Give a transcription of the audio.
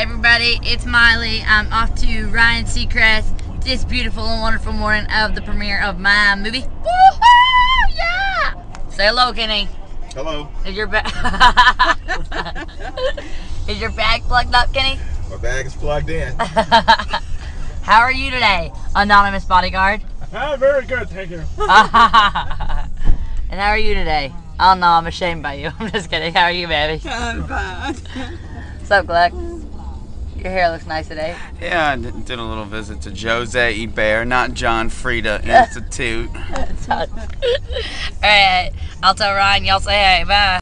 everybody, it's Miley. I'm off to Ryan Seacrest this beautiful and wonderful morning of the premiere of my movie. Woohoo! Yeah! Say hello, Kenny. Hello. Is your bag Is your bag plugged up, Kenny? My bag is plugged in. How are you today, anonymous bodyguard? Ah, very good, thank you. and how are you today? Oh no, I'm ashamed by you. I'm just kidding. How are you, baby? I'm fine. What's up, Gleck? Your hair looks nice today. Yeah, I did, did a little visit to Jose Eber, not John Frieda Institute. Alright, I'll tell Ryan, y'all say hey, bye.